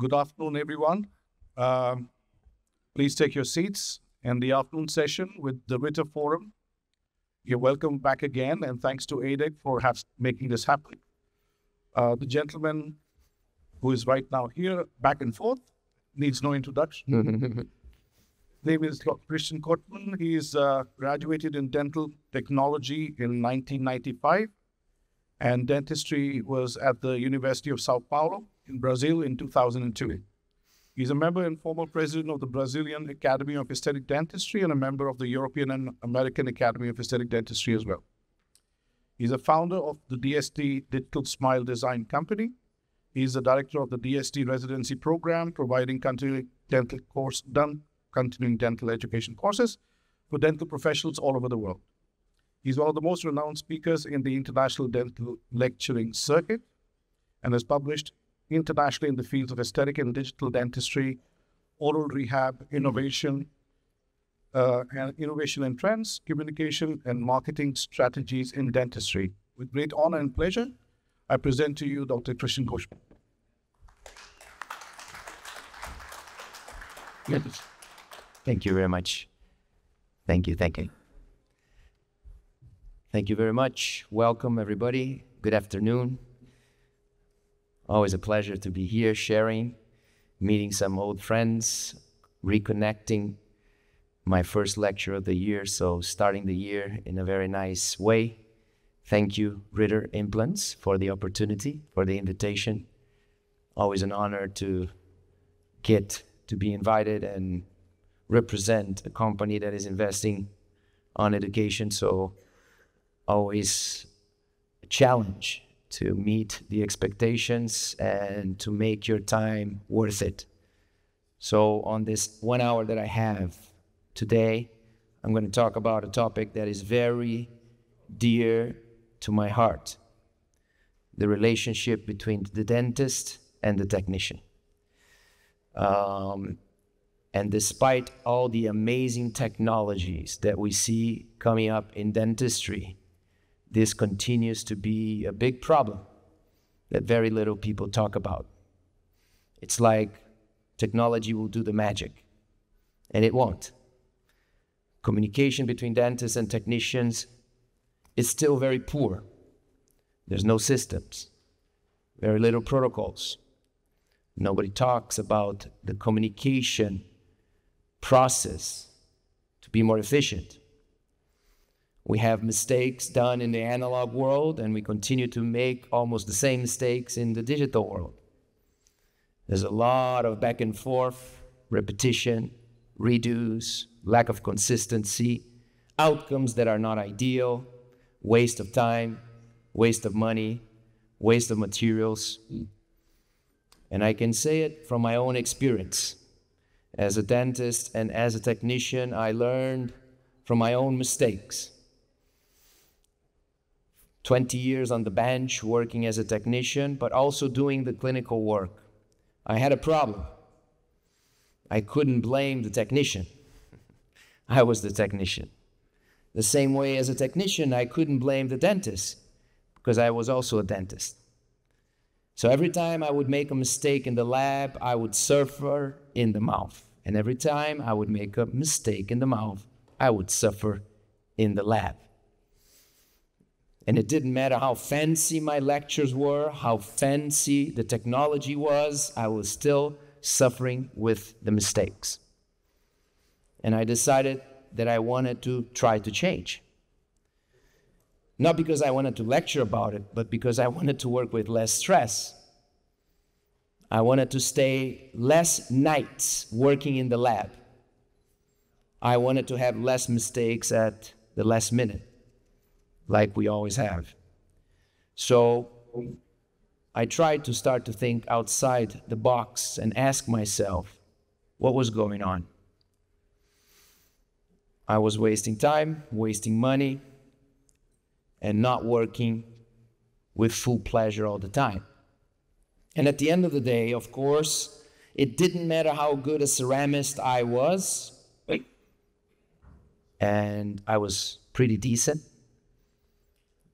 Good afternoon, everyone. Um, please take your seats in the afternoon session with the Ritter Forum. You're welcome back again, and thanks to ADEC for have, making this happen. Uh, the gentleman who is right now here, back and forth, needs no introduction. name is Dr. Christian Coachman. He's uh, graduated in dental technology in 1995, and dentistry was at the University of Sao Paulo in Brazil in 2002. He's a member and former president of the Brazilian Academy of Aesthetic Dentistry and a member of the European and American Academy of Aesthetic Dentistry as well. He's a founder of the DSD Digital Smile Design Company. He's the director of the DSD residency program, providing continuing dental course done continuing dental education courses for dental professionals all over the world. He's one of the most renowned speakers in the international dental lecturing circuit and has published internationally in the fields of aesthetic and digital dentistry, oral rehab, innovation, uh, and innovation and trends, communication and marketing strategies in dentistry. With great honor and pleasure, I present to you Dr. Christian Coachman. Thank you very much. Thank you, thank you. Thank you very much. Welcome, everybody. Good afternoon. Always a pleasure to be here sharing, meeting some old friends, reconnecting. My first lecture of the year, so starting the year in a very nice way. Thank you, Ritter Implants, for the opportunity, for the invitation. Always an honor to get to be invited and represent a company that is investing on education. So always a challenge to meet the expectations and to make your time worth it. So on this one hour that I have today, I'm going to talk about a topic that is very dear to my heart the relationship between the dentist and the technician. Um, and despite all the amazing technologies that we see coming up in dentistry, this continues to be a big problem that very little people talk about. It's like technology will do the magic, and it won't. Communication between dentists and technicians is still very poor. There's no systems, very little protocols. Nobody talks about the communication process to be more efficient. We have mistakes done in the analog world, and we continue to make almost the same mistakes in the digital world. There's a lot of back and forth, repetition, redos, lack of consistency, outcomes that are not ideal, waste of time, waste of money, waste of materials. And I can say it from my own experience. As a dentist and as a technician, I learned from my own mistakes. 20 years on the bench working as a technician, but also doing the clinical work. I had a problem. I couldn't blame the technician. I was the technician. The same way as a technician, I couldn't blame the dentist because I was also a dentist. So every time I would make a mistake in the lab, I would suffer in the mouth. And every time I would make a mistake in the mouth, I would suffer in the lab. And it didn't matter how fancy my lectures were, how fancy the technology was, I was still suffering with the mistakes. And I decided that I wanted to try to change. Not because I wanted to lecture about it, but because I wanted to work with less stress. I wanted to stay less nights working in the lab. I wanted to have less mistakes at the last minute, like we always have. So I tried to start to think outside the box and ask myself what was going on. I was wasting time, wasting money, and not working with full pleasure all the time. And at the end of the day, of course, it didn't matter how good a ceramist I was, and I was pretty decent.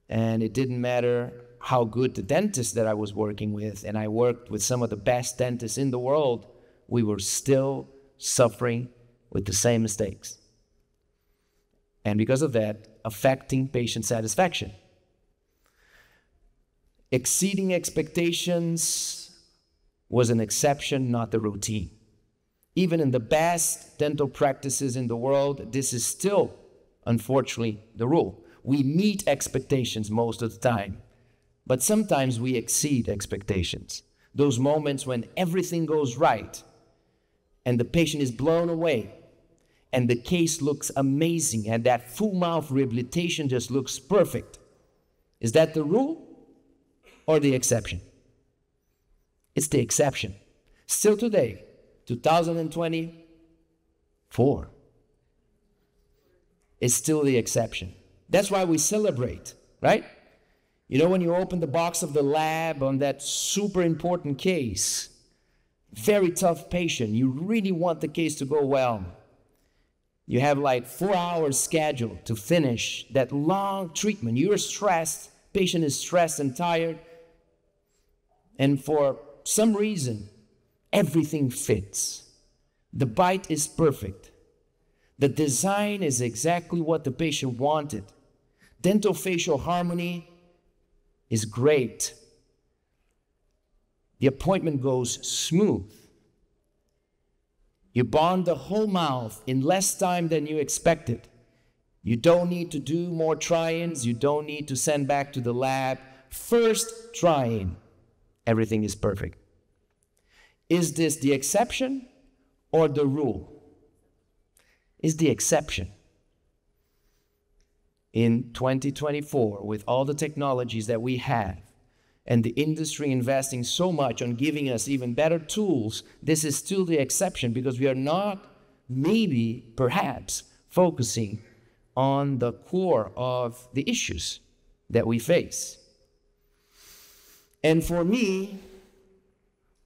And it didn't matter how good the dentist that I was working with, and I worked with some of the best dentists in the world, we were still suffering with the same mistakes. And because of that, affecting patient satisfaction. Exceeding expectations was an exception, not the routine. Even in the best dental practices in the world, this is still, unfortunately, the rule. We meet expectations most of the time, but sometimes we exceed expectations. Those moments when everything goes right and the patient is blown away and the case looks amazing and that full mouth rehabilitation just looks perfect. Is that the rule or the exception? It's the exception. Still today, 2024 is still the exception. That's why we celebrate, right? You know, when you open the box of the lab on that super important case, very tough patient, you really want the case to go well. You have like four hours scheduled to finish that long treatment. You're stressed, patient is stressed and tired. And for some reason, everything fits. The bite is perfect. The design is exactly what the patient wanted. Dental facial harmony is great. The appointment goes smooth. You bond the whole mouth in less time than you expected. You don't need to do more try-ins. You don't need to send back to the lab. First try-in, everything is perfect. Is this the exception or the rule? Is the exception. In 2024, with all the technologies that we have, and the industry investing so much on giving us even better tools, this is still the exception because we are not, maybe, perhaps, focusing on the core of the issues that we face. And for me,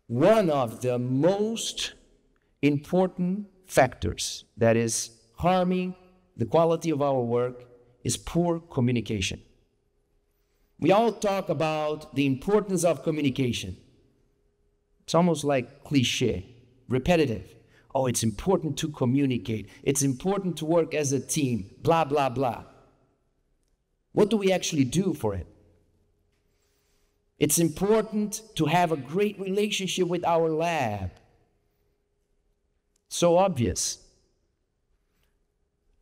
one of the most important factors that is harming the quality of our work is poor communication. We all talk about the importance of communication. It's almost like cliche, repetitive. Oh, it's important to communicate. It's important to work as a team, blah, blah, blah. What do we actually do for it? It's important to have a great relationship with our lab. So obvious.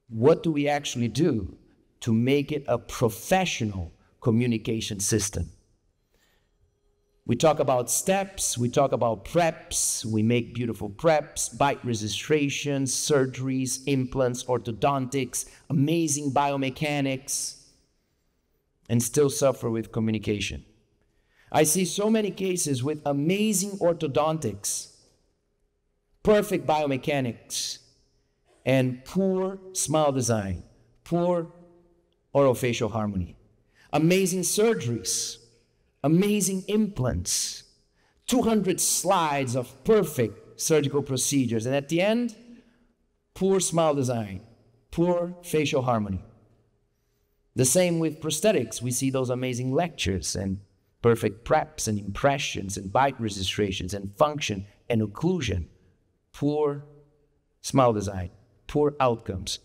What do we actually do to make it a professional communication system? We talk about steps, we talk about preps, we make beautiful preps, bite registrations, surgeries, implants, orthodontics, amazing biomechanics, and still suffer with communication. I see so many cases with amazing orthodontics, perfect biomechanics, and poor smile design, poor orofacial harmony. Amazing surgeries, amazing implants, 200 slides of perfect surgical procedures, and at the end, poor smile design, poor facial harmony. The same with prosthetics. We see those amazing lectures and perfect preps and impressions and bite registrations and function and occlusion, poor smile design, poor outcomes.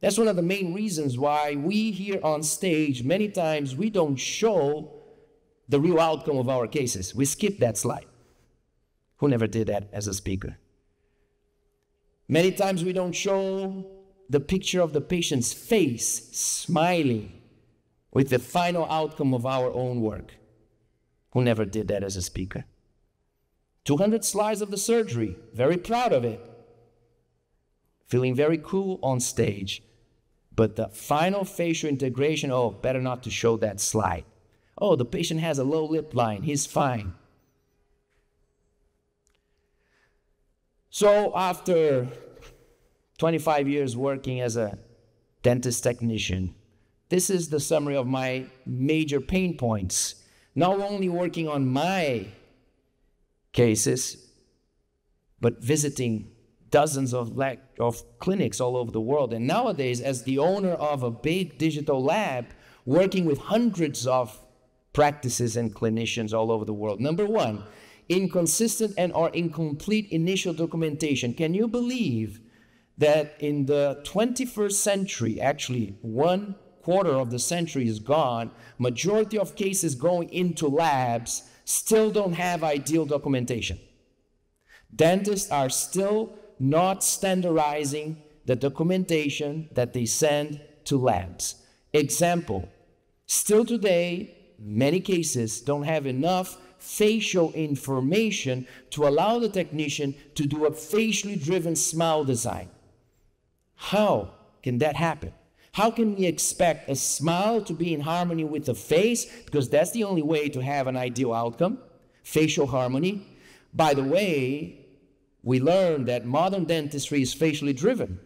That's one of the main reasons why we here on stage, many times, we don't show the real outcome of our cases. We skip that slide. Who never did that as a speaker? Many times we don't show the picture of the patient's face smiling with the final outcome of our own work. Who never did that as a speaker? 200 slides of the surgery, very proud of it. Feeling very cool on stage. But the final facial integration, oh, better not to show that slide. Oh, the patient has a low lip line, he's fine. So, after 25 years working as a dentist technician, this is the summary of my major pain points. Not only working on my cases, but visiting dozens of, of clinics all over the world. And nowadays, as the owner of a big digital lab, working with hundreds of practices and clinicians all over the world. Number one, inconsistent and or incomplete initial documentation. Can you believe that in the 21st century, actually one quarter of the century is gone, majority of cases going into labs still don't have ideal documentation. Dentists are still not standardizing the documentation that they send to labs. Example, still today, many cases don't have enough facial information to allow the technician to do a facially driven smile design. How can that happen? How can we expect a smile to be in harmony with the face? Because that's the only way to have an ideal outcome facial harmony. By the way, we learned that modern dentistry is facially driven.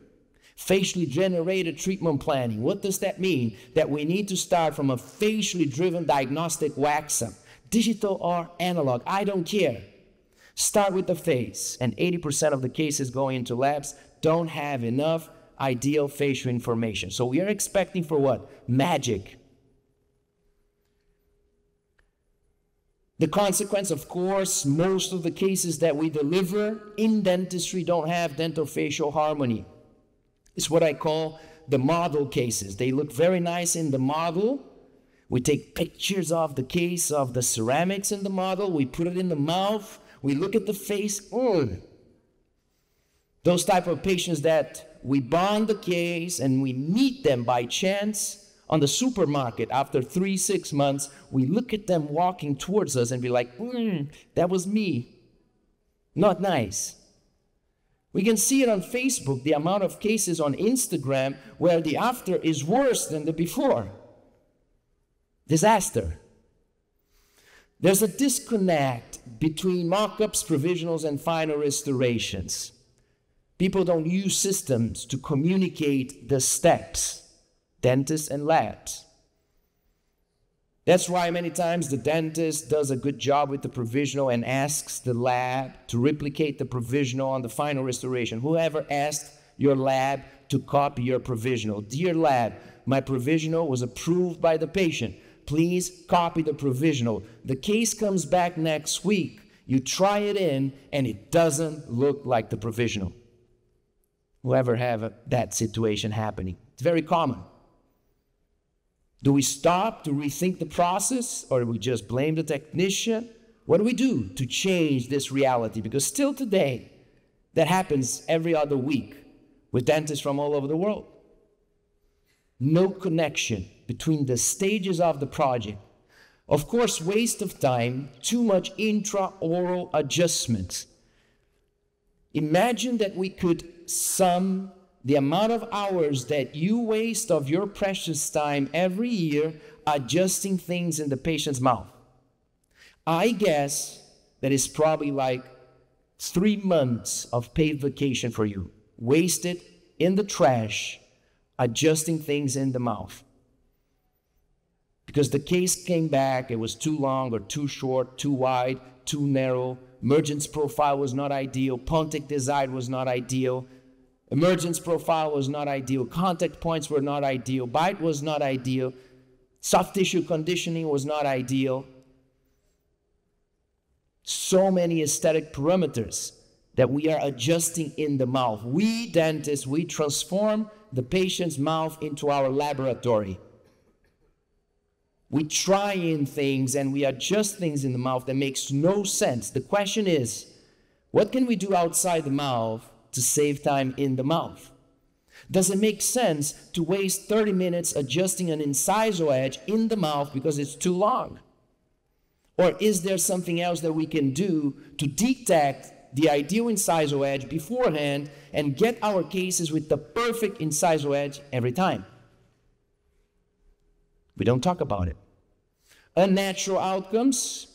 Facially generated treatment planning. What does that mean? That we need to start from a facially driven diagnostic wax up, digital or analog, I don't care. Start with the face, and 80% of the cases going into labs don't have enough ideal facial information. So we are expecting for what? Magic. The consequence, of course, most of the cases that we deliver in dentistry don't have dental facial harmony. It's what I call the model cases. They look very nice in the model. We take pictures of the case of the ceramics in the model, we put it in the mouth, we look at the face. Mm. Those type of patients that we bond the case and we meet them by chance on the supermarket after three, six months. We look at them walking towards us and be like, mm, that was me. Not nice. We can see it on Facebook, the amount of cases on Instagram where the after is worse than the before. Disaster. There's a disconnect between mock ups, provisionals, and final restorations. People don't use systems to communicate the steps, dentists and labs. That's why many times the dentist does a good job with the provisional and asks the lab to replicate the provisional on the final restoration. Whoever asked your lab to copy your provisional, dear lab, my provisional was approved by the patient. Please copy the provisional. The case comes back next week. You try it in and it doesn't look like the provisional who ever have that situation happening. It's very common. Do we stop to rethink the process or do we just blame the technician? What do we do to change this reality? Because still today, that happens every other week with dentists from all over the world. No connection between the stages of the project. Of course, waste of time, too much intraoral adjustments. Imagine that we could sum the amount of hours that you waste of your precious time every year adjusting things in the patient's mouth. I guess that is probably like three months of paid vacation for you, wasted in the trash, adjusting things in the mouth. Because the case came back, it was too long or too short, too wide, too narrow. Emergence profile was not ideal. Pontic design was not ideal. Emergence profile was not ideal. Contact points were not ideal. Bite was not ideal. Soft tissue conditioning was not ideal. So many aesthetic parameters that we are adjusting in the mouth. We dentists, we transform the patient's mouth into our laboratory. We try in things and we adjust things in the mouth that makes no sense. The question is, what can we do outside the mouth to save time in the mouth? Does it make sense to waste 30 minutes adjusting an incisal edge in the mouth because it's too long? Or is there something else that we can do to detect the ideal incisal edge beforehand and get our cases with the perfect incisal edge every time? We don't talk about it. Unnatural outcomes.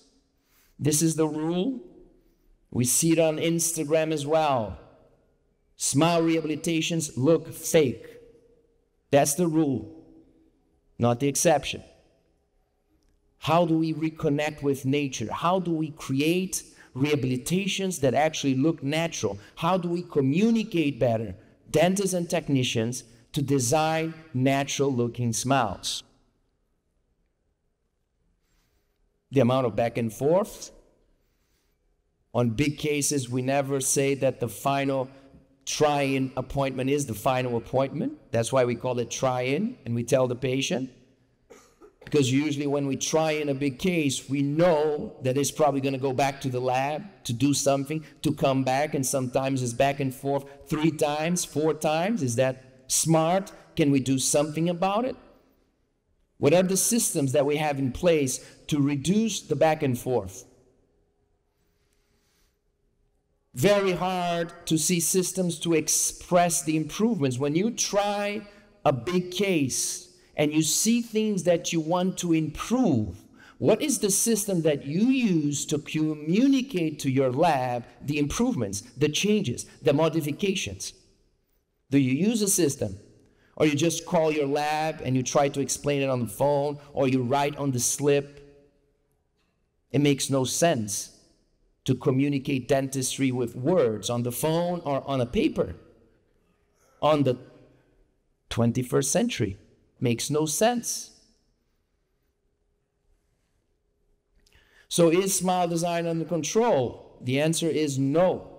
This is the rule. We see it on Instagram as well. Smile rehabilitations look fake. That's the rule, not the exception. How do we reconnect with nature? How do we create rehabilitations that actually look natural? How do we communicate better, dentists and technicians, to design natural looking smiles? the amount of back and forth. On big cases, we never say that the final try-in appointment is the final appointment. That's why we call it try-in, and we tell the patient. Because usually when we try in a big case, we know that it's probably going to go back to the lab to do something, to come back, and sometimes it's back and forth three times, four times. Is that smart? Can we do something about it? What are the systems that we have in place to reduce the back and forth? Very hard to see systems to express the improvements. When you try a big case and you see things that you want to improve, what is the system that you use to communicate to your lab the improvements, the changes, the modifications? Do you use a system? Or you just call your lab and you try to explain it on the phone, or you write on the slip? It makes no sense to communicate dentistry with words on the phone or on a paper. On the 21st century, makes no sense. So, is smile design under control? The answer is no.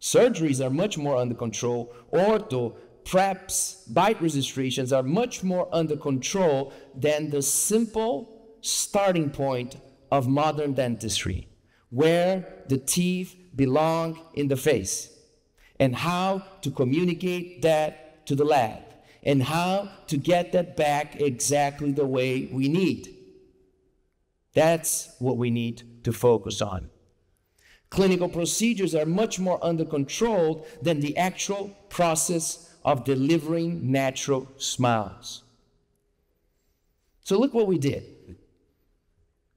Surgeries are much more under control. Ortho, preps, bite registrations are much more under control than the simple starting point of modern dentistry, where the teeth belong in the face, and how to communicate that to the lab, and how to get that back exactly the way we need. That's what we need to focus on. Clinical procedures are much more under control than the actual process of delivering natural smiles. So, look what we did.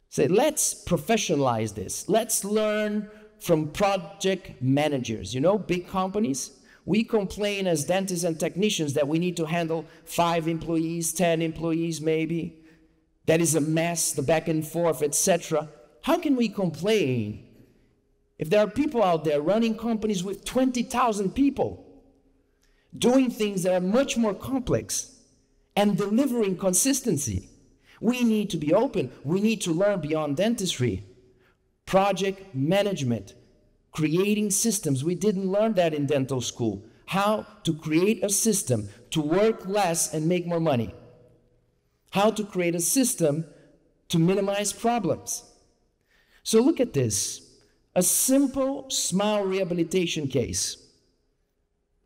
Say, let's professionalize this. Let's learn from project managers. You know, big companies, we complain as dentists and technicians that we need to handle five employees, 10 employees, maybe. That is a mess, the back and forth, etc. How can we complain if there are people out there running companies with 20,000 people? doing things that are much more complex and delivering consistency. We need to be open. We need to learn beyond dentistry. Project management, creating systems. We didn't learn that in dental school. How to create a system to work less and make more money. How to create a system to minimize problems. So look at this a simple smile rehabilitation case.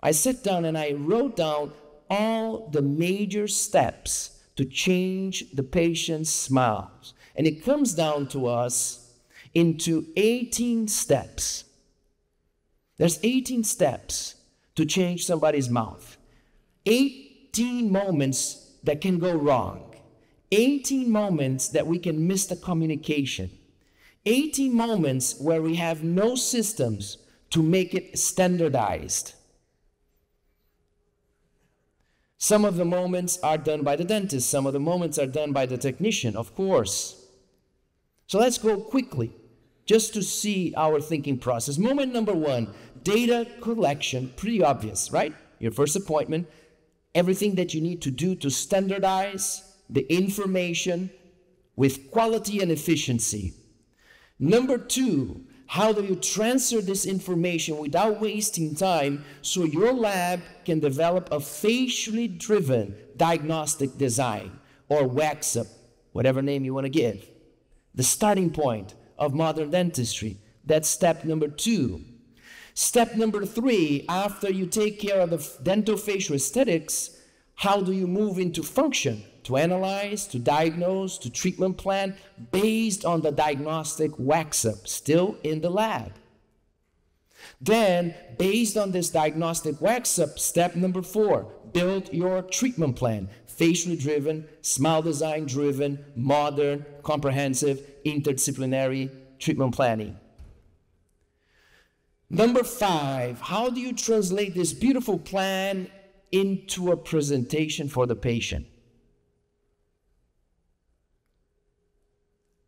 I sat down and I wrote down all the major steps to change the patient's smiles. And it comes down to us into 18 steps. There's 18 steps to change somebody's mouth. 18 moments that can go wrong. 18 moments that we can miss the communication. 18 moments where we have no systems to make it standardized. Some of the moments are done by the dentist, some of the moments are done by the technician, of course. So let's go quickly just to see our thinking process. Moment number one data collection, pretty obvious, right? Your first appointment, everything that you need to do to standardize the information with quality and efficiency. Number two, how do you transfer this information without wasting time so your lab can develop a facially driven diagnostic design or WAXUP, whatever name you want to give? The starting point of modern dentistry. That's step number two. Step number three, after you take care of the dental facial aesthetics, how do you move into function? To analyze, to diagnose, to treatment plan based on the diagnostic WAXUP still in the lab. Then, based on this diagnostic WAXUP, step number four, build your treatment plan. Facially driven, smile design driven, modern, comprehensive, interdisciplinary treatment planning. Number five, how do you translate this beautiful plan into a presentation for the patient?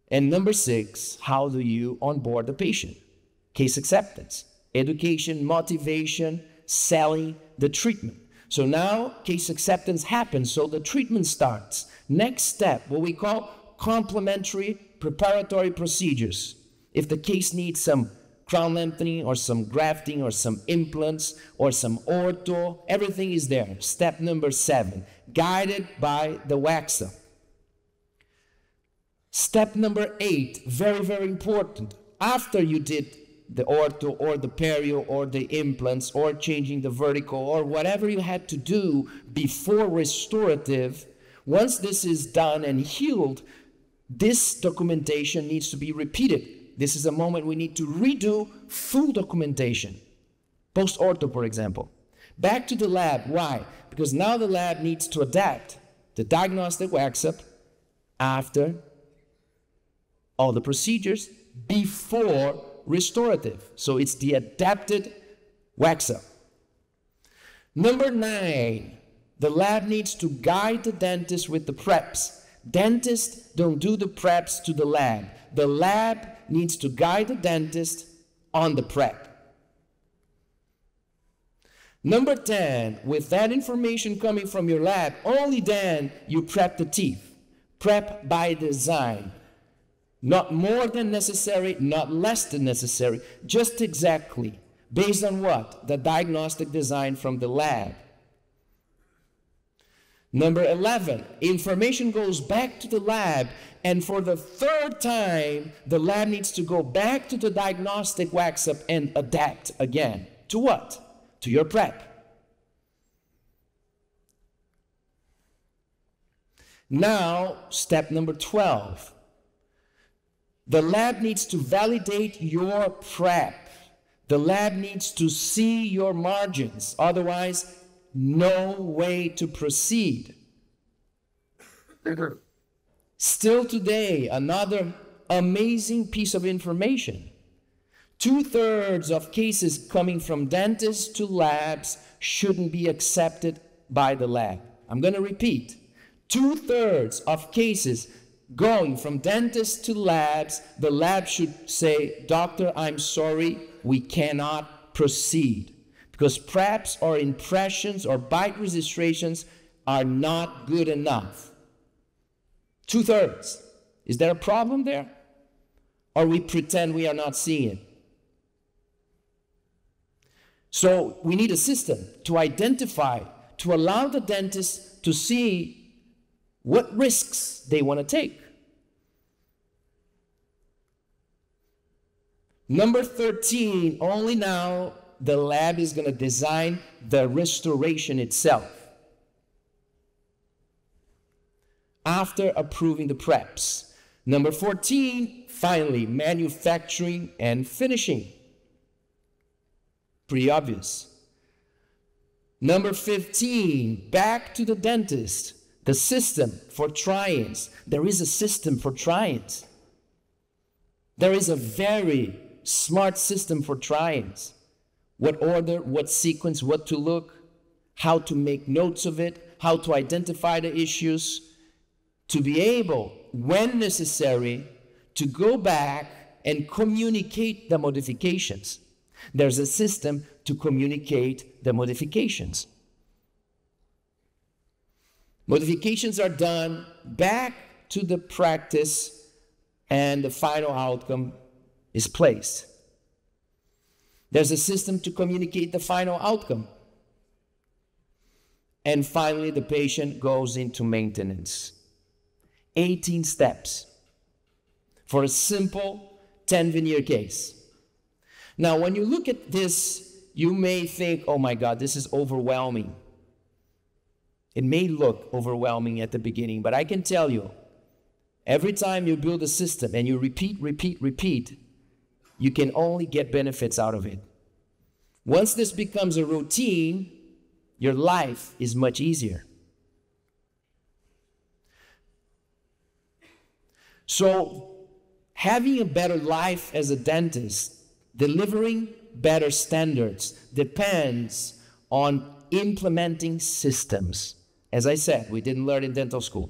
And number six, how do you onboard the patient? Case acceptance, education, motivation, selling the treatment. So now case acceptance happens, so the treatment starts. Next step, what we call complementary preparatory procedures. If the case needs some crown lengthening or some grafting or some implants or some ortho, everything is there. Step number seven, guided by the waxer. Step number eight, very, very important. After you did the ortho or the perio or the implants or changing the vertical or whatever you had to do before restorative, once this is done and healed, this documentation needs to be repeated. This is a moment we need to redo full documentation. Post ortho, for example. Back to the lab. Why? Because now the lab needs to adapt the diagnostic wax up after all the procedures before restorative. So it's the adapted wax up. Number nine, the lab needs to guide the dentist with the preps. Dentists don't do the preps to the lab. The lab needs to guide the dentist on the prep. Number 10, with that information coming from your lab, only then you prep the teeth. Prep by design. Not more than necessary, not less than necessary, just exactly. Based on what? The diagnostic design from the lab. Number 11, information goes back to the lab, and for the third time, the lab needs to go back to the diagnostic wax up and adapt again. To what? To your prep. Now, step number 12. The lab needs to validate your prep. The lab needs to see your margins. Otherwise, no way to proceed. Still today, another amazing piece of information. Two thirds of cases coming from dentists to labs shouldn't be accepted by the lab. I'm going to repeat. Two thirds of cases going from dentists to labs, the lab should say, Doctor, I'm sorry, we cannot proceed because preps or impressions or bite registrations are not good enough. Two thirds. Is there a problem there? Or we pretend we are not seeing it? So we need a system to identify, to allow the dentist to see what risks they want to take. Number 13, only now the lab is going to design the restoration itself after approving the preps. Number 14, finally, manufacturing and finishing. Pretty obvious. Number 15, back to the dentist. The system for try-ins. There is a system for try-ins. There is a very smart system for try-ins what order, what sequence, what to look, how to make notes of it, how to identify the issues, to be able, when necessary, to go back and communicate the modifications. There's a system to communicate the modifications. Modifications are done back to the practice, and the final outcome is placed. There's a system to communicate the final outcome. And finally, the patient goes into maintenance. 18 steps for a simple 10 veneer case. Now, when you look at this, you may think, oh my God, this is overwhelming. It may look overwhelming at the beginning, but I can tell you, every time you build a system and you repeat, repeat, repeat, you can only get benefits out of it. Once this becomes a routine, your life is much easier. So, having a better life as a dentist, delivering better standards, depends on implementing systems. As I said, we didn't learn in dental school.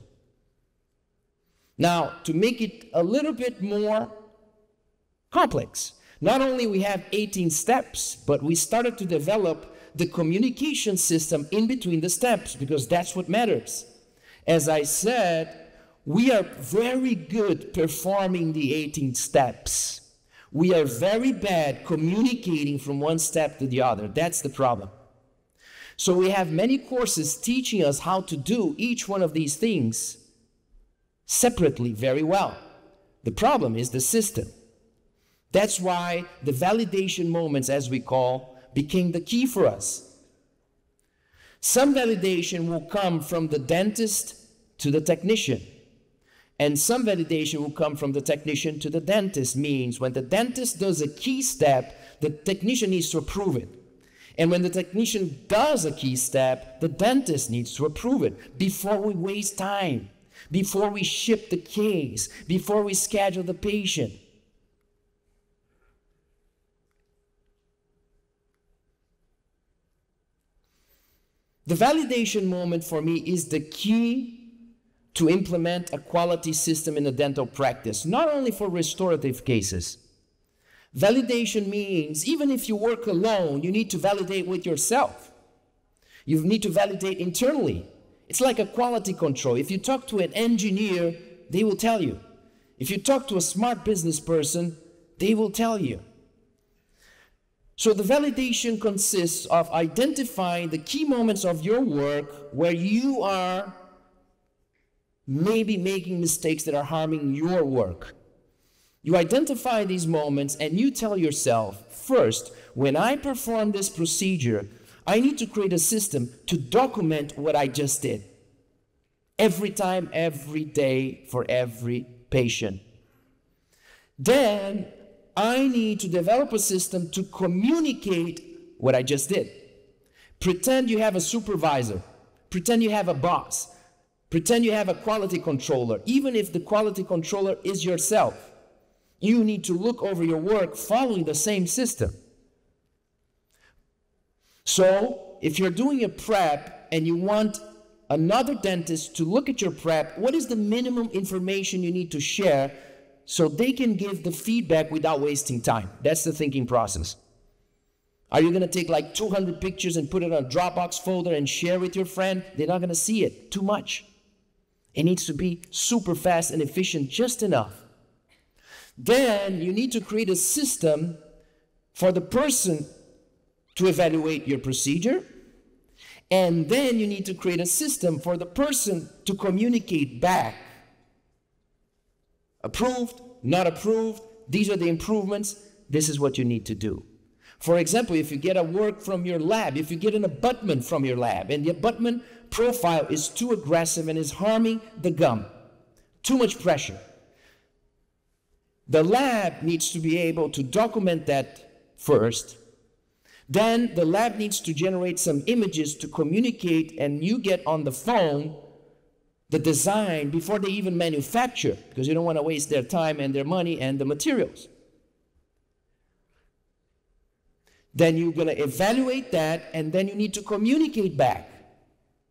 Now, to make it a little bit more complex. Not only we have 18 steps, but we started to develop the communication system in between the steps because that's what matters. As I said, we are very good performing the 18 steps. We are very bad communicating from one step to the other. That's the problem. So we have many courses teaching us how to do each one of these things separately very well. The problem is the system. That's why the validation moments, as we call, became the key for us. Some validation will come from the dentist to the technician. And some validation will come from the technician to the dentist, means when the dentist does a key step, the technician needs to approve it. And when the technician does a key step, the dentist needs to approve it before we waste time, before we ship the case, before we schedule the patient. The validation moment for me is the key to implement a quality system in a dental practice, not only for restorative cases. Validation means even if you work alone, you need to validate with yourself. You need to validate internally. It's like a quality control. If you talk to an engineer, they will tell you. If you talk to a smart business person, they will tell you. So the validation consists of identifying the key moments of your work where you are maybe making mistakes that are harming your work. You identify these moments and you tell yourself, first, when I perform this procedure, I need to create a system to document what I just did. Every time, every day, for every patient. Then I need to develop a system to communicate what I just did. Pretend you have a supervisor, pretend you have a boss, pretend you have a quality controller, even if the quality controller is yourself. You need to look over your work following the same system. So, if you're doing a prep and you want another dentist to look at your prep, what is the minimum information you need to share so they can give the feedback without wasting time. That's the thinking process. Are you going to take like 200 pictures and put it on a Dropbox folder and share with your friend? They're not going to see it. Too much. It needs to be super fast and efficient, just enough. Then you need to create a system for the person to evaluate your procedure. And then you need to create a system for the person to communicate back approved, not approved, these are the improvements, this is what you need to do. For example, if you get a work from your lab, if you get an abutment from your lab and the abutment profile is too aggressive and is harming the gum, too much pressure, the lab needs to be able to document that first. Then the lab needs to generate some images to communicate, and you get on the phone the design before they even manufacture because you don't want to waste their time and their money and the materials. Then you're going to evaluate that and then you need to communicate back.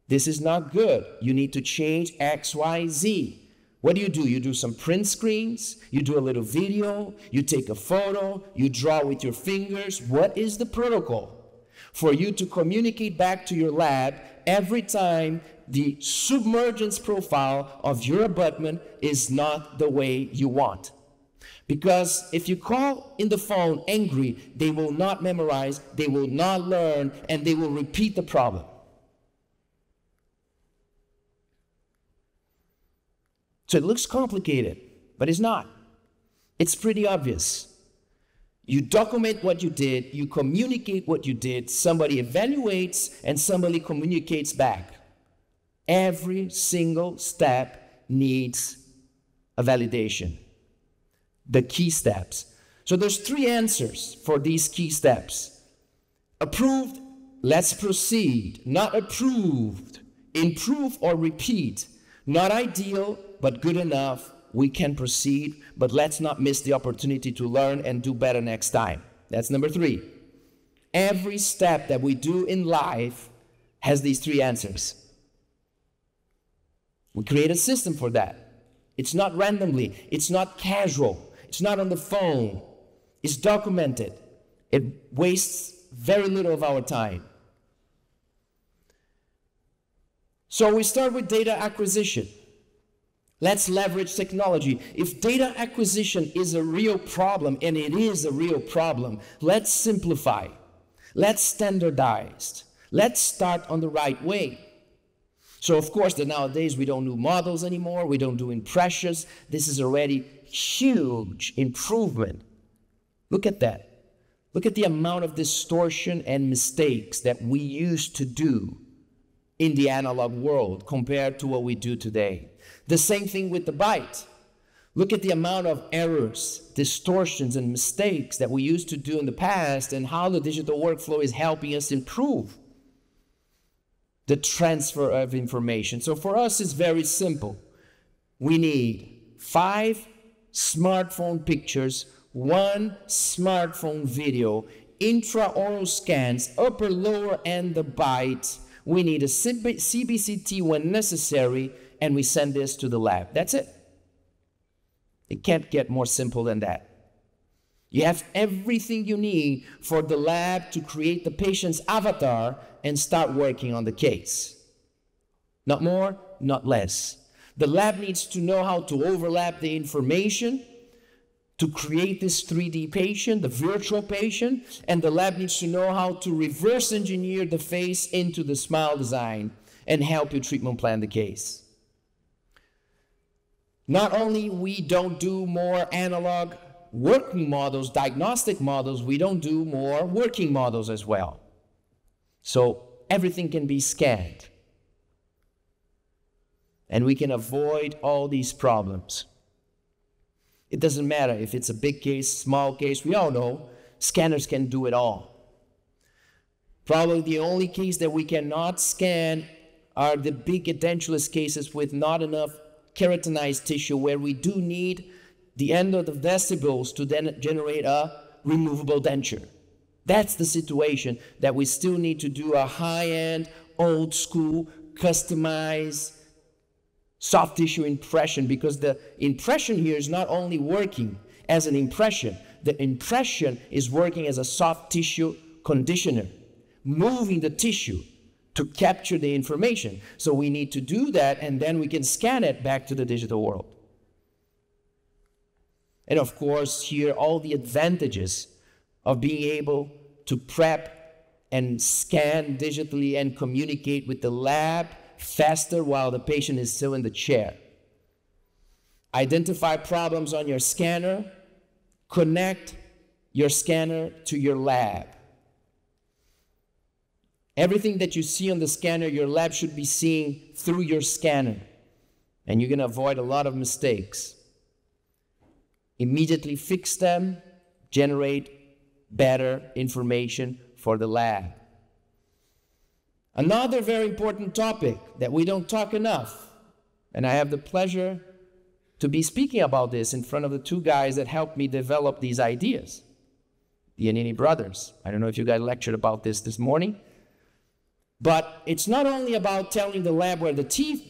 This is not good. You need to change X, Y, Z. What do you do? You do some print screens, you do a little video, you take a photo, you draw with your fingers. What is the protocol? For you to communicate back to your lab every time the submergence profile of your abutment is not the way you want. Because if you call in the phone angry, they will not memorize, they will not learn, and they will repeat the problem. So it looks complicated, but it's not. It's pretty obvious. You document what you did, you communicate what you did, somebody evaluates, and somebody communicates back. Every single step needs a validation. The key steps. So there's three answers for these key steps. Approved, let's proceed. Not approved, improve or repeat. Not ideal, but good enough. We can proceed, but let's not miss the opportunity to learn and do better next time. That's number three. Every step that we do in life has these three answers. We create a system for that. It's not randomly, it's not casual, it's not on the phone, it's documented. It wastes very little of our time. So we start with data acquisition. Let's leverage technology. If data acquisition is a real problem, and it is a real problem, let's simplify. Let's standardize. Let's start on the right way. So, of course, that nowadays we don't do models anymore, we don't do impressions. This is already huge improvement. Look at that. Look at the amount of distortion and mistakes that we used to do in the analog world compared to what we do today. The same thing with the bite. Look at the amount of errors, distortions, and mistakes that we used to do in the past, and how the digital workflow is helping us improve the transfer of information. So for us, it's very simple. We need five smartphone pictures, one smartphone video, intraoral scans, upper, lower, and the bite. We need a CBCT when necessary, and we send this to the lab. That's it. It can't get more simple than that. You have everything you need for the lab to create the patient's avatar and start working on the case. Not more, not less. The lab needs to know how to overlap the information to create this 3D patient, the virtual patient, and the lab needs to know how to reverse engineer the face into the smile design and help you treatment plan the case. Not only we don't do more analog working models, diagnostic models, we don't do more working models as well. So everything can be scanned. And we can avoid all these problems. It doesn't matter if it's a big case, small case, we all know scanners can do it all. Probably the only case that we cannot scan are the big edentulous cases with not enough keratinized tissue where we do need the end of the decibels to then generate a removable denture. That's the situation that we still need to do a high end, old school, customized soft tissue impression because the impression here is not only working as an impression, the impression is working as a soft tissue conditioner, moving the tissue to capture the information. So we need to do that, and then we can scan it back to the digital world. And of course, here all the advantages of being able to prep and scan digitally and communicate with the lab faster while the patient is still in the chair. Identify problems on your scanner, connect your scanner to your lab. Everything that you see on the scanner, your lab should be seeing through your scanner. And you're going to avoid a lot of mistakes. Immediately fix them, generate better information for the lab. Another very important topic that we don't talk enough, and I have the pleasure to be speaking about this in front of the two guys that helped me develop these ideas, the Anini brothers. I don't know if you guys lectured about this this morning. But it's not only about telling the lab where the teeth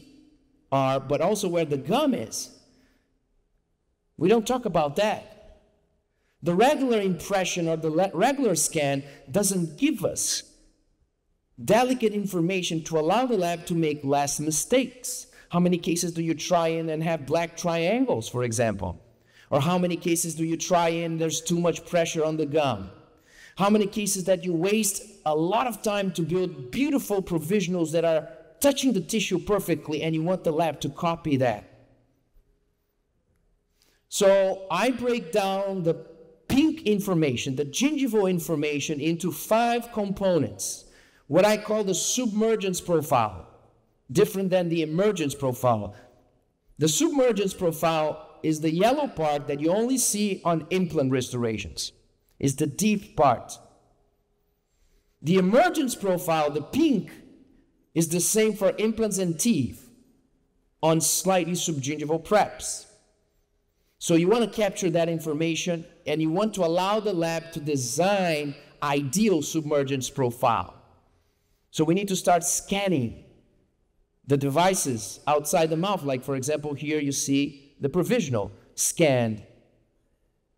are, but also where the gum is. We don't talk about that. The regular impression or the regular scan doesn't give us delicate information to allow the lab to make less mistakes. How many cases do you try in and have black triangles, for example? Or how many cases do you try in there's too much pressure on the gum? How many cases that you waste a lot of time to build beautiful provisionals that are touching the tissue perfectly and you want the lab to copy that. So I break down the pink information, the gingival information, into five components. What I call the submergence profile, different than the emergence profile. The submergence profile is the yellow part that you only see on implant restorations It's the deep part. The emergence profile, the pink, is the same for implants and teeth on slightly subgingival preps. So you want to capture that information and you want to allow the lab to design ideal submergence profile. So we need to start scanning the devices outside the mouth. Like for example, here you see the provisional scanned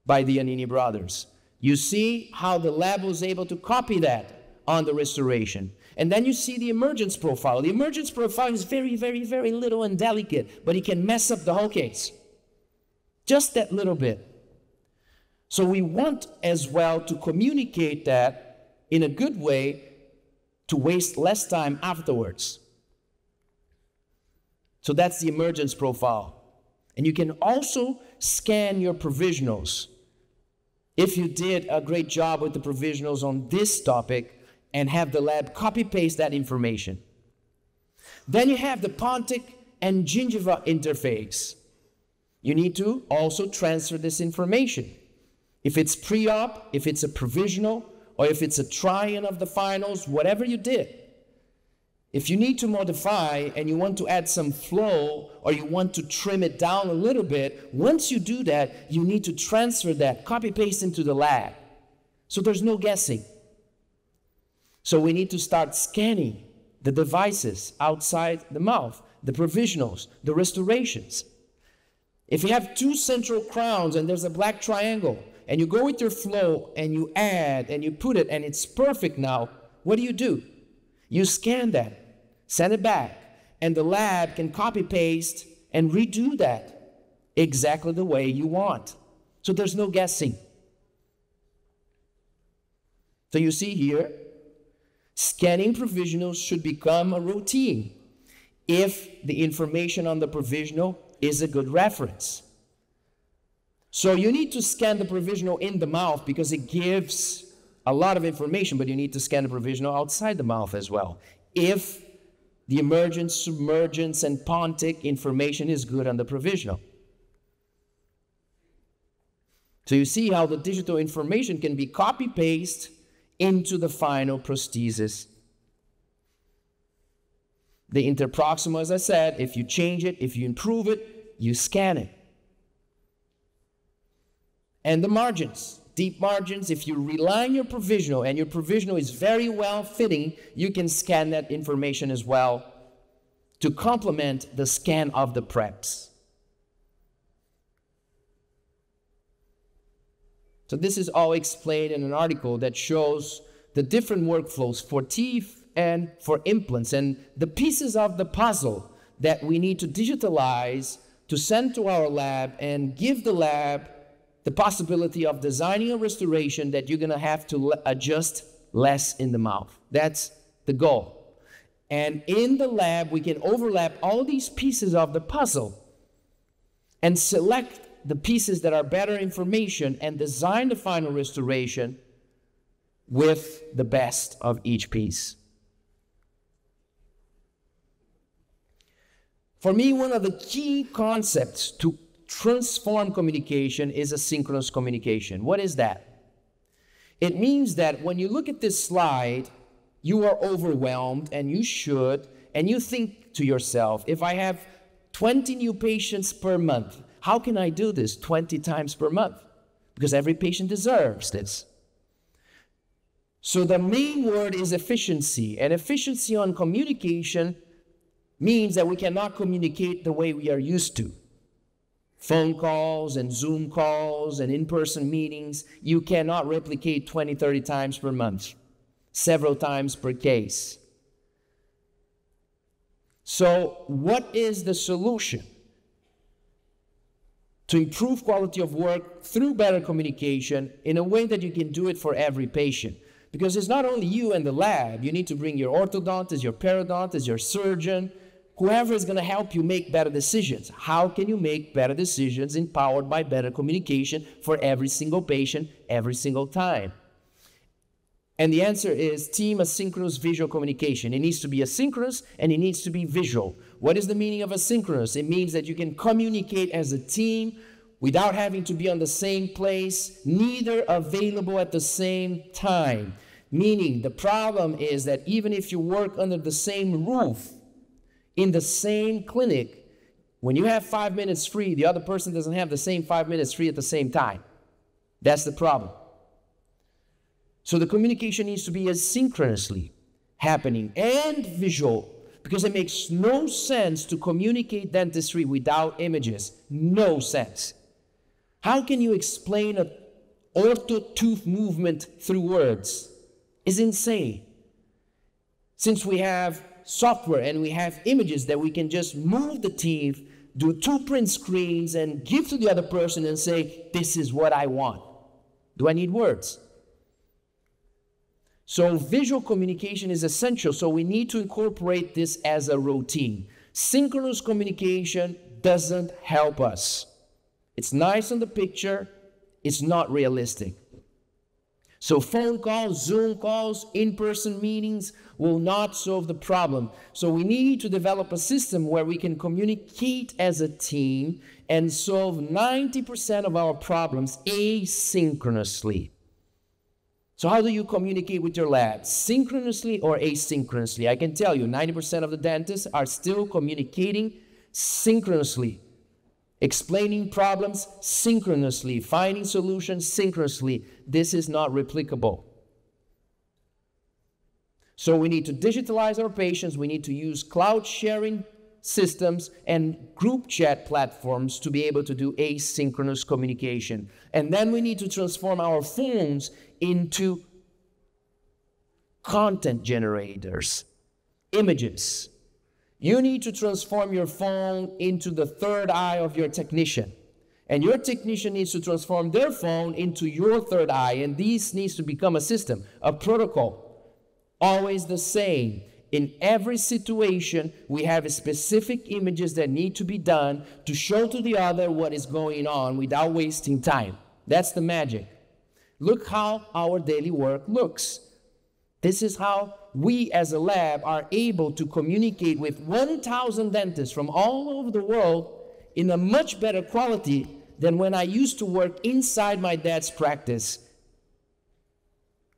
by the Anini brothers. You see how the lab was able to copy that on the restoration. And then you see the emergence profile. The emergence profile is very, very, very little and delicate, but it can mess up the whole case. Just that little bit. So we want as well to communicate that in a good way to waste less time afterwards. So that's the emergence profile. And you can also scan your provisionals. If you did a great job with the provisionals on this topic, and have the lab copy paste that information. Then you have the Pontic and gingiva interface. You need to also transfer this information. If it's pre op, if it's a provisional, or if it's a try in of the finals, whatever you did. If you need to modify and you want to add some flow or you want to trim it down a little bit, once you do that, you need to transfer that, copy paste into the lab. So there's no guessing. So we need to start scanning the devices outside the mouth, the provisionals, the restorations. If you mm-hmm. have two central crowns and there's a black triangle, and you go with your flow and you add and you put it and it's perfect now, what do you do? You scan that, send it back, and the lab can copy paste and redo that exactly the way you want. So there's no guessing. So you see here, Scanning provisionals should become a routine if the information on the provisional is a good reference. So you need to scan the provisional in the mouth because it gives a lot of information, but you need to scan the provisional outside the mouth as well. If the emergence, submergence, and pontic information is good on the provisional. So you see how the digital information can be copy paste into the final prosthesis. The interproximal, as I said, if you change it, if you improve it, you scan it. And the margins, deep margins, if you rely on your provisional and your provisional is very well fitting, you can scan that information as well to complement the scan of the preps. So this is all explained in an article that shows the different workflows for teeth and for implants and the pieces of the puzzle that we need to digitalize to send to our lab and give the lab the possibility of designing a restoration that you're going to have to adjust less in the mouth. That's the goal. And in the lab, we can overlap all these pieces of the puzzle and select the pieces that are better information and design the final restoration with the best of each piece. For me, one of the key concepts to transform communication is asynchronous communication. What is that? It means that when you look at this slide, you are overwhelmed and you should, and you think to yourself, if I have 20 new patients per month, how can I do this 20 times per month? Because every patient deserves this. So the main word is efficiency, and efficiency on communication means that we cannot communicate the way we are used to. Phone calls and Zoom calls and in person meetings, you cannot replicate 20, 30 times per month, several times per case. So, what is the solution? to improve quality of work through better communication in a way that you can do it for every patient. Because it's not only you and the lab, you need to bring your orthodontist, your periodontist, your surgeon, whoever is going to help you make better decisions. How can you make better decisions empowered by better communication for every single patient, every single time? And the answer is team asynchronous visual communication. It needs to be asynchronous and it needs to be visual. What is the meaning of asynchronous? It means that you can communicate as a team without having to be on the same place, neither available at the same time. Meaning, the problem is that even if you work under the same roof, in the same clinic, when you have five minutes free, the other person doesn't have the same five minutes free at the same time. That's the problem. So the communication needs to be asynchronously happening and visual because it makes no sense to communicate dentistry without images. No sense. How can you explain a ortho tooth movement through words? Is insane. Since we have software and we have images that we can just move the teeth, do two print screens, and give to the other person and say, This is what I want. Do I need words? So, visual communication is essential. So, we need to incorporate this as a routine. Synchronous communication doesn't help us. It's nice on the picture, it's not realistic. So, phone calls, Zoom calls, in person meetings will not solve the problem. So, we need to develop a system where we can communicate as a team and solve 90% of our problems asynchronously. So, how do you communicate with your lab? Synchronously or asynchronously? I can tell you 90% of the dentists are still communicating synchronously, explaining problems synchronously, finding solutions synchronously. This is not replicable. So, we need to digitalize our patients, we need to use cloud sharing systems and group chat platforms to be able to do asynchronous communication. And then we need to transform our phones into content generators, images. You need to transform your phone into the third eye of your technician. And your technician needs to transform their phone into your third eye. And this needs to become a system, a protocol, always the same. In every situation, we have specific images that need to be done to show to the other what is going on without wasting time. That's the magic. Look how our daily work looks. This is how we as a lab are able to communicate with 1,000 dentists from all over the world in a much better quality than when I used to work inside my dad's practice.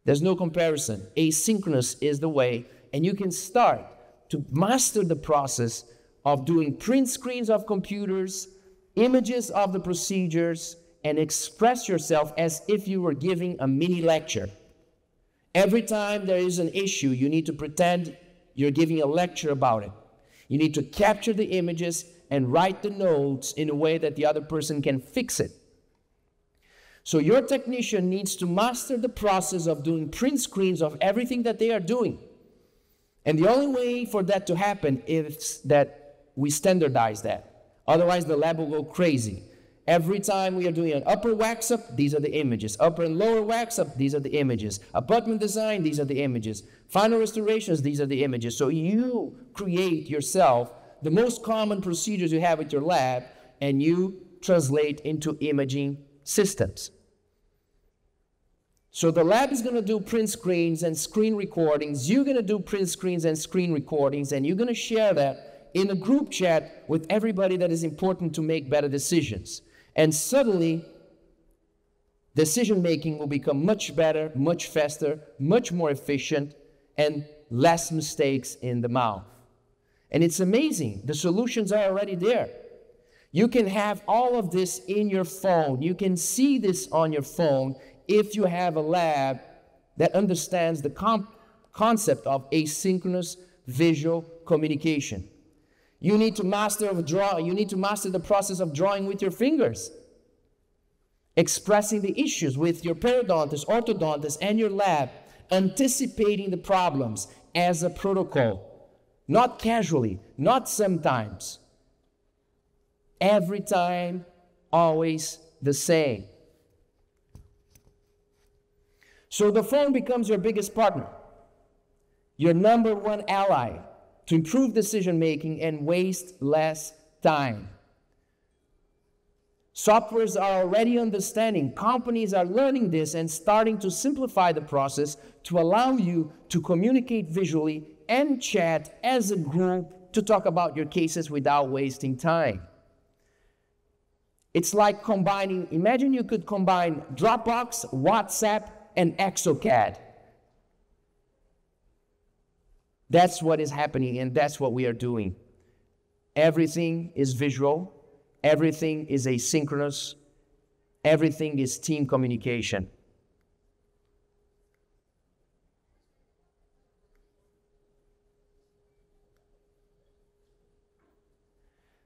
There's no comparison. Asynchronous is the way, and you can start to master the process of doing print screens of computers, images of the procedures, and express yourself as if you were giving a mini lecture. Every time there is an issue, you need to pretend you're giving a lecture about it. You need to capture the images and write the notes in a way that the other person can fix it. So, your technician needs to master the process of doing print screens of everything that they are doing. And the only way for that to happen is that we standardize that. Otherwise, the lab will go crazy. Every time we are doing an upper wax up, these are the images. Upper and lower wax up, these are the images. Abutment design, these are the images. Final restorations, these are the images. So you create yourself the most common procedures you have at your lab and you translate into imaging systems. So the lab is going to do print screens and screen recordings. You're going to do print screens and screen recordings, and you're going to share that in a group chat with everybody that is important to make better decisions. And suddenly, decision making will become much better, much faster, much more efficient, and less mistakes in the mouth. And it's amazing. The solutions are already there. You can have all of this in your phone. You can see this on your phone if you have a lab that understands the concept of asynchronous visual communication. You need to master of draw, you need to master the process of drawing with your fingers. Expressing the issues with your periodontist, orthodontist, and your lab, anticipating the problems as a protocol. Not casually, not sometimes. Every time, always the same. So the phone becomes your biggest partner, your number one ally to improve decision making and waste less time. Softwares are already understanding, companies are learning this and starting to simplify the process to allow you to communicate visually and chat as a group to talk about your cases without wasting time. It's like combining, imagine you could combine Dropbox, WhatsApp, and Exocad. That's what is happening, and that's what we are doing. Everything is visual, everything is asynchronous, everything is team communication.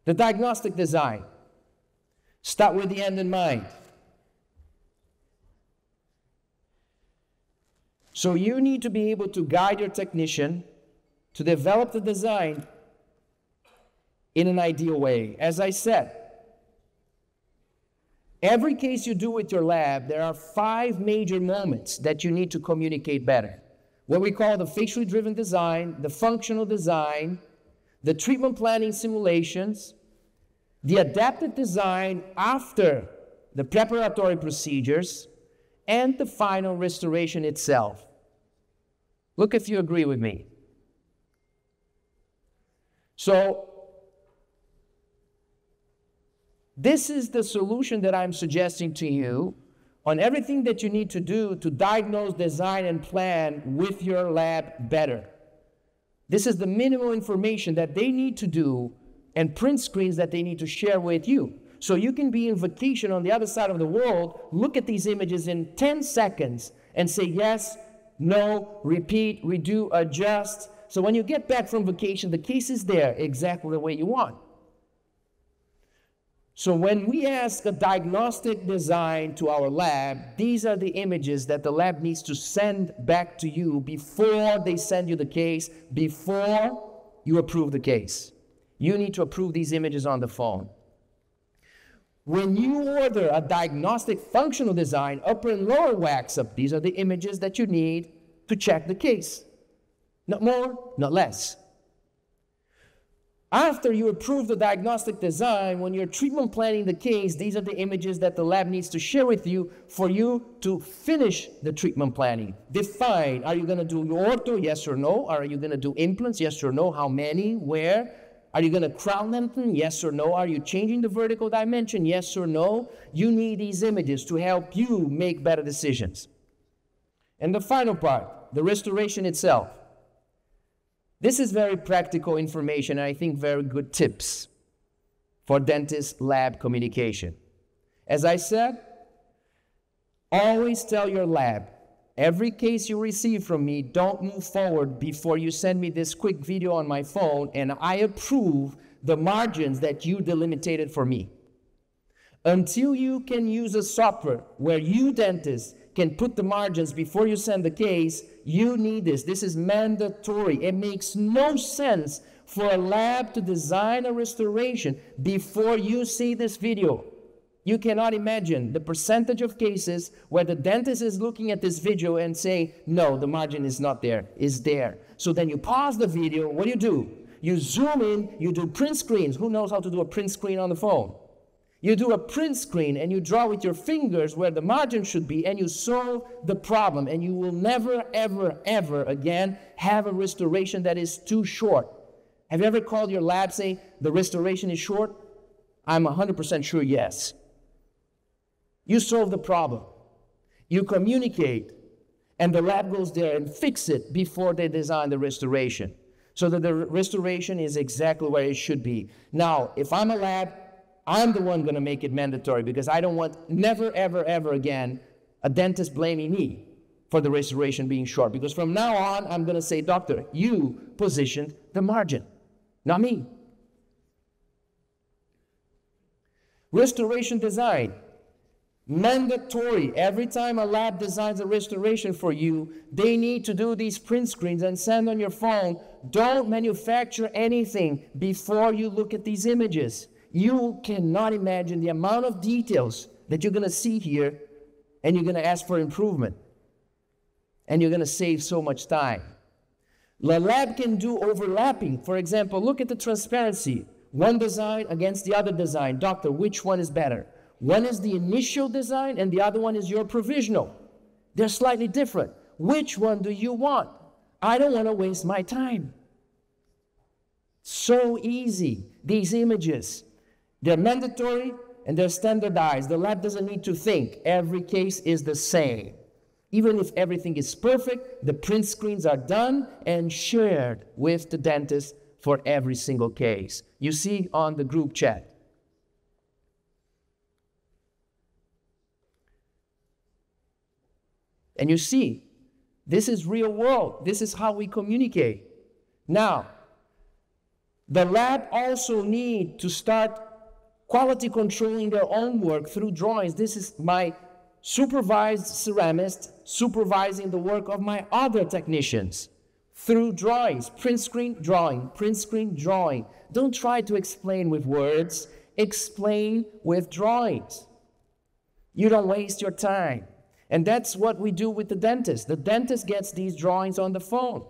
The diagnostic design. Start with the end in mind. So you need to be able to guide your technician to develop the design in an ideal way. As I said, every case you do with your lab, there are five major moments that you need to communicate better. What we call the facially driven design, the functional design, the treatment planning simulations, the adaptive design after the preparatory procedures, and the final restoration itself. Look if you agree with me. So, this is the solution that I'm suggesting to you on everything that you need to do to diagnose, design, and plan with your lab better. This is the minimal information that they need to do and print screens that they need to share with you. So you can be in vacation on the other side of the world, look at these images in 10 seconds and say yes, no, repeat, redo, adjust. So when you get back from vacation, the case is there exactly the way you want. So when we ask a diagnostic design to our lab, these are the images that the lab needs to send back to you before they send you the case, before you approve the case. You need to approve these images on the phone. When you order a diagnostic functional design, upper and lower wax up, these are the images that you need to check the case. Not more, not less. After you approve the diagnostic design, when you're treatment planning the case, these are the images that the lab needs to share with you for you to finish the treatment planning. Define, are you going to do ortho, yes or no? Are you going to do implants, yes or no? How many? Where? Are you going to crown lengthen? Yes or no? Are you changing the vertical dimension? Yes or no? You need these images to help you make better decisions. And the final part, the restoration itself. This is very practical information and I think very good tips for dentist lab communication. As I said, always tell your lab Every case you receive from me, don't move forward before you send me this quick video on my phone and I approve the margins that you delimited for me. Until you can use a software where you, dentists, can put the margins before you send the case, you need this. This is mandatory. It makes no sense for a lab to design a restoration before you see this video. You cannot imagine the percentage of cases where the dentist is looking at this video and saying, no, the margin is not there, is there. So then you pause the video, what do you do? You zoom in, you do print screens. Who knows how to do a print screen on the phone? You do a print screen and you draw with your fingers where the margin should be and you solve the problem and you will never, ever, ever again have a restoration that is too short. Have you ever called your lab saying the restoration is short? I'm 100% sure yes. You solve the problem. You communicate, and the lab goes there and fix it before they design the restoration. So that the restoration is exactly where it should be. Now, if I'm a lab, I'm the one going to make it mandatory because I don't want never, ever, ever again a dentist blaming me for the restoration being short. Because from now on, I'm going to say, doctor, you positioned the margin, not me. Restoration design mandatory. Every time a lab designs a restoration for you, they need to do these print screens and send on your phone. Don't manufacture anything before you look at these images. You cannot imagine the amount of details that you're going to see here, and you're going to ask for improvement. And you're going to save so much time. The lab can do overlapping. For example, look at the transparency. One design against the other design. Doctor, which one is better? One is the initial design and the other one is your provisional. They're slightly different. Which one do you want? I don't want to waste my time. So easy. These images, they're mandatory and they're standardized. The lab doesn't need to think. Every case is the same. Even if everything is perfect, the print screens are done and shared with the dentist for every single case. You see on the group chat. And you see, this is real world. This is how we communicate. Now, the lab also need to start quality controlling their own work through drawings. This is my supervised ceramist supervising the work of my other technicians. through drawings, print screen, drawing, print screen, drawing. Don't try to explain with words, explain with drawings. You don't waste your time. And that's what we do with the dentist. The dentist gets these drawings on the phone.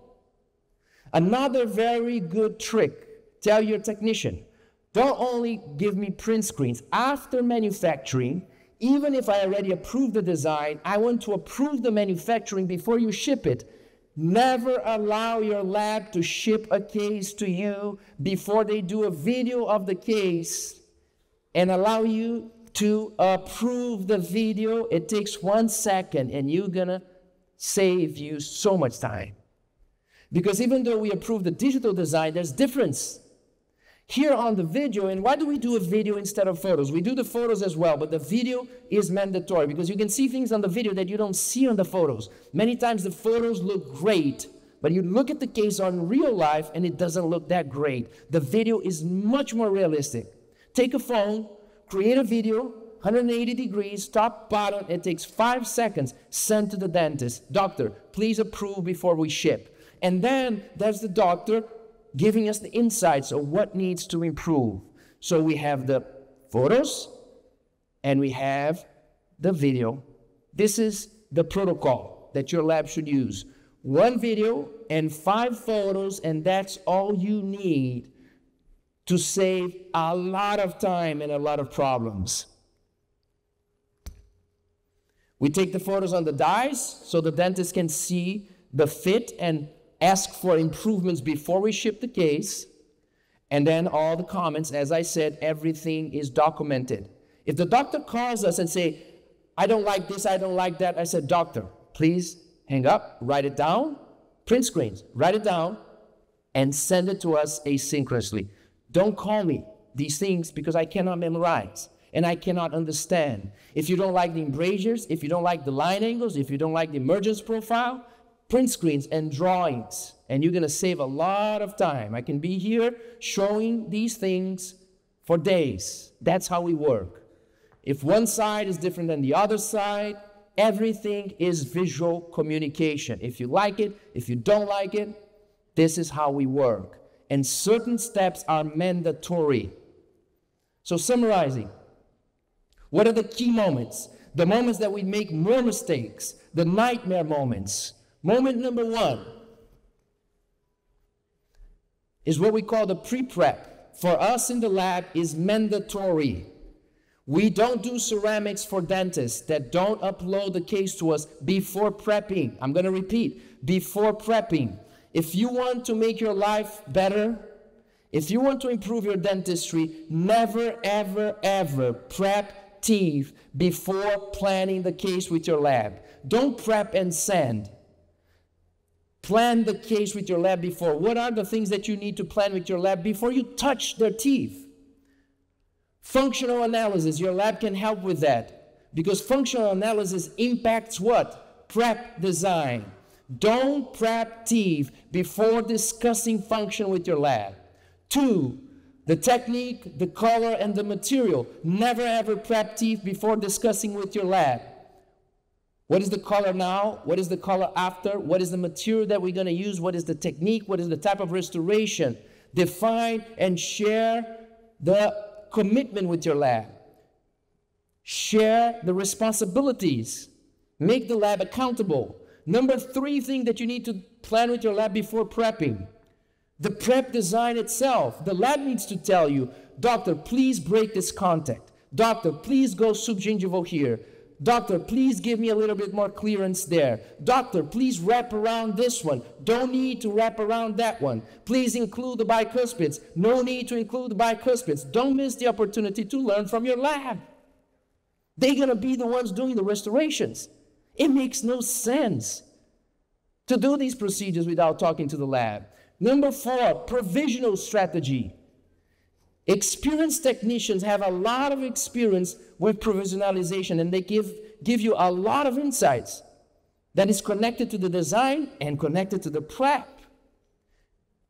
Another very good trick tell your technician don't only give me print screens. After manufacturing, even if I already approved the design, I want to approve the manufacturing before you ship it. Never allow your lab to ship a case to you before they do a video of the case and allow you to approve the video. It takes one second and you're gonna save you so much time. Because even though we approve the digital design, there's difference here on the video, and why do we do a video instead of photos? We do the photos as well, but the video is mandatory because you can see things on the video that you don't see on the photos. Many times the photos look great, but you look at the case on real life and it doesn't look that great. The video is much more realistic. Take a phone, create a video, 180 degrees, top, bottom, it takes five seconds, send to the dentist. Doctor, please approve before we ship. And then there's the doctor giving us the insights of what needs to improve. So we have the photos and we have the video. This is the protocol that your lab should use. One video and five photos, and that's all you need to save a lot of time and a lot of problems. We take the photos on the dies so the dentist can see the fit and ask for improvements before we ship the case, and then all the comments, as I said, everything is documented. If the doctor calls us and say, I don't like this, I don't like that, I said, doctor, please hang up, write it down, print screens, write it down, and send it to us asynchronously. Don't call me these things because I cannot memorize and I cannot understand. If you don't like the embrasures, if you don't like the line angles, if you don't like the emergence profile, print screens and drawings, and you're going to save a lot of time. I can be here showing these things for days. That's how we work. If one side is different than the other side, everything is visual communication. If you like it, if you don't like it, this is how we work. And certain steps are mandatory. So, summarizing, what are the key moments? The moments that we make more mistakes, the nightmare moments. Moment number one is what we call the pre-prep. For us in the lab is mandatory. We don't do ceramics for dentists that don't upload the case to us before prepping. I'm going to repeat, before prepping. If you want to make your life better, if you want to improve your dentistry, never, ever, ever prep teeth before planning the case with your lab. Don't prep and send. Plan the case with your lab before. What are the things that you need to plan with your lab before you touch their teeth? Functional analysis, your lab can help with that because functional analysis impacts what? Prep design. Don't prep teeth before discussing function with your lab. Two, the technique, the color, and the material. Never ever prep teeth before discussing with your lab. What is the color now? What is the color after? What is the material that we're going to use? What is the technique? What is the type of restoration? Define and share the commitment with your lab. Share the responsibilities. Make the lab accountable. Number three thing that you need to plan with your lab before prepping the prep design itself. The lab needs to tell you, doctor, please break this contact. Doctor, please go subgingival here. Doctor, please give me a little bit more clearance there. Doctor, please wrap around this one. Don't need to wrap around that one. Please include the bicuspids. No need to include the bicuspids. Don't miss the opportunity to learn from your lab. They're going to be the ones doing the restorations. It makes no sense to do these procedures without talking to the lab. Number four, provisional strategy. Experienced technicians have a lot of experience with provisionalization and they give, give you a lot of insights that is connected to the design and connected to the prep.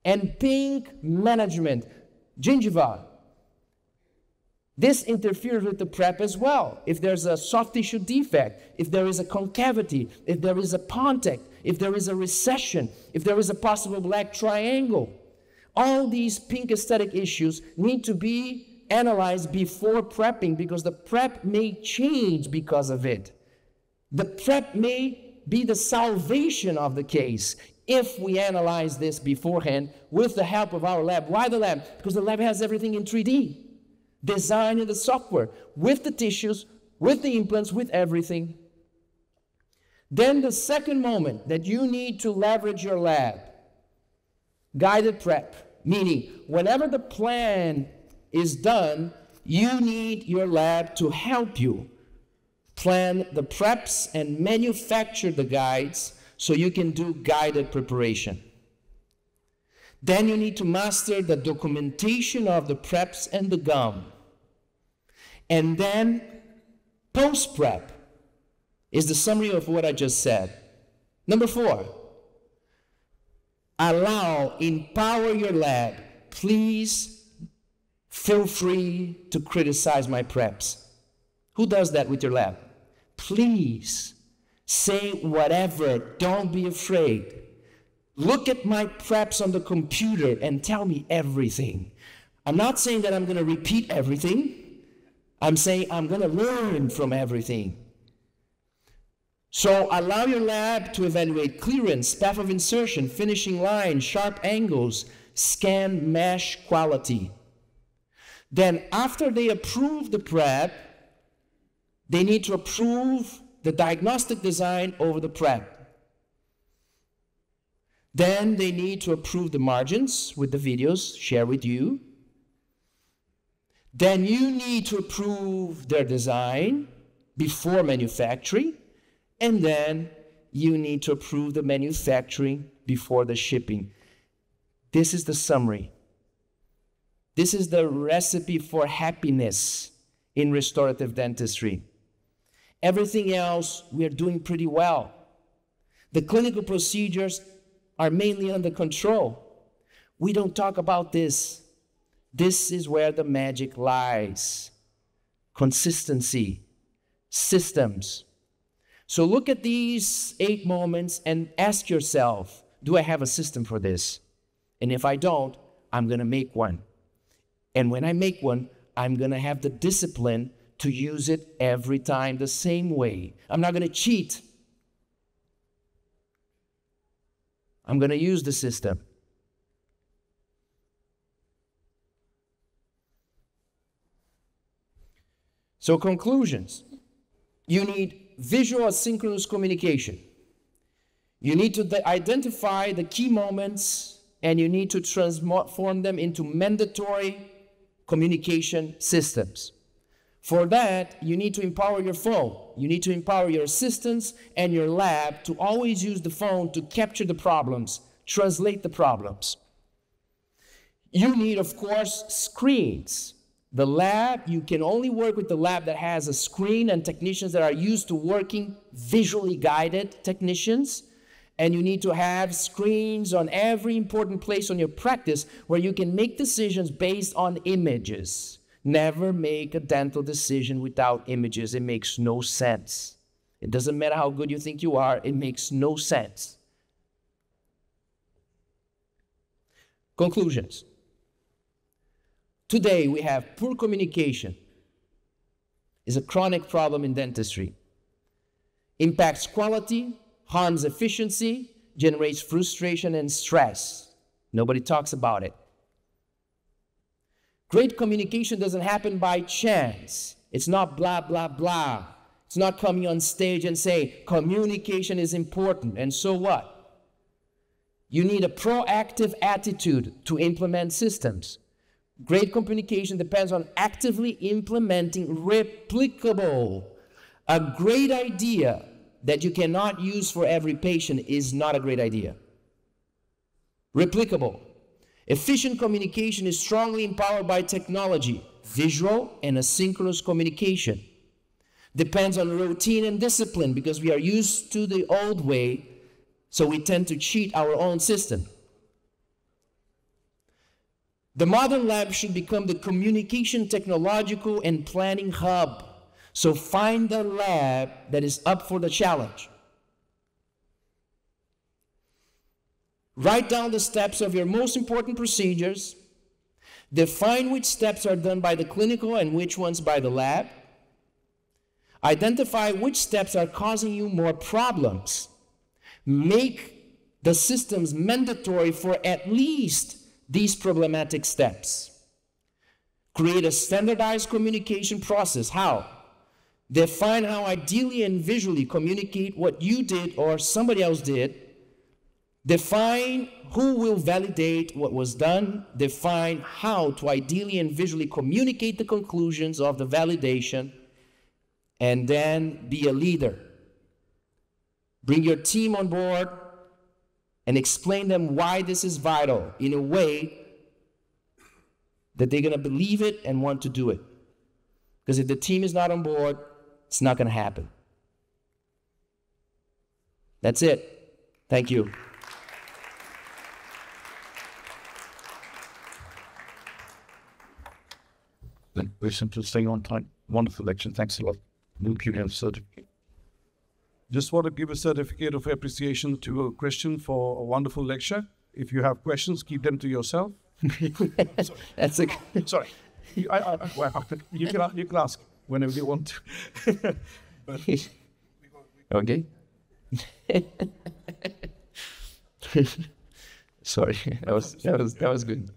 And pink management, gingiva. This interferes with the prep as well. If there's a soft tissue defect, if there is a concavity, if there is a pontic, if there is a recession, if there is a possible black triangle, all these pink aesthetic issues need to be analyzed before prepping because the prep may change because of it. The prep may be the salvation of the case if we analyze this beforehand with the help of our lab. Why the lab? Because the lab has everything in 3D designing the software with the tissues, with the implants, with everything. Then the second moment that you need to leverage your lab, guided prep, meaning whenever the plan is done, you need your lab to help you plan the preps and manufacture the guides so you can do guided preparation. Then you need to master the documentation of the preps and the gum. And then post prep is the summary of what I just said. Number four, allow, empower your lab. Please feel free to criticize my preps. Who does that with your lab? Please say whatever, don't be afraid. Look at my preps on the computer and tell me everything. I'm not saying that I'm going to repeat everything. I'm saying I'm going to learn from everything. So allow your lab to evaluate clearance, path of insertion, finishing line, sharp angles, scan mesh quality. Then after they approve the prep, they need to approve the diagnostic design over the prep. Then they need to approve the margins with the videos, share with you. Then you need to approve their design before manufacturing. And then you need to approve the manufacturing before the shipping. This is the summary. This is the recipe for happiness in restorative dentistry. Everything else, we are doing pretty well. The clinical procedures are mainly under control. We don't talk about this. This is where the magic lies consistency, systems. So look at these eight moments and ask yourself do I have a system for this? And if I don't, I'm going to make one. And when I make one, I'm going to have the discipline to use it every time the same way. I'm not going to cheat. I'm going to use the system. So, conclusions you need visual asynchronous communication. You need to identify the key moments and you need to transform them into mandatory communication systems. For that, you need to empower your phone. You need to empower your assistants and your lab to always use the phone to capture the problems, translate the problems. You need, of course, screens. The lab, you can only work with the lab that has a screen and technicians that are used to working visually guided technicians. And you need to have screens on every important place on your practice where you can make decisions based on images. Never make a dental decision without images. It makes no sense. It doesn't matter how good you think you are, it makes no sense. Conclusions. Today we have poor communication is a chronic problem in dentistry. Impacts quality, harms efficiency, generates frustration and stress. Nobody talks about it. Great communication doesn't happen by chance. It's not blah, blah, blah. It's not coming on stage and say, communication is important, and so what? You need a proactive attitude to implement systems. Great communication depends on actively implementing replicable. A great idea that you cannot use for every patient is not a great idea. Replicable. Efficient communication is strongly empowered by technology, visual and asynchronous communication. Depends on routine and discipline because we are used to the old way, so we tend to cheat our own system. The modern lab should become the communication, technological, and planning hub. So find a lab that is up for the challenge. Write down the steps of your most important procedures. Define which steps are done by the clinical and which ones by the lab. Identify which steps are causing you more problems. Make the systems mandatory for at least these problematic steps. Create a standardized communication process. How? Define how ideally and visually communicate what you did or somebody else did. Define who will validate what was done. Define how to ideally and visually communicate the conclusions of the validation. And then be a leader. Bring your team on board and explain them why this is vital in a way that they're going to believe it and want to do it. Because if the team is not on board, it's not going to happen. That's it. Thank you. Very simple, on time. Wonderful lecture. Thanks a lot. Luke, you have certificate. Just want to give a certificate of appreciation to a Christian for a wonderful lecture. If you have questions, keep them to yourself. That's a Sorry. You, I, I, well, you, can, you can ask whenever you want to. okay. Sorry, that was that was that was good.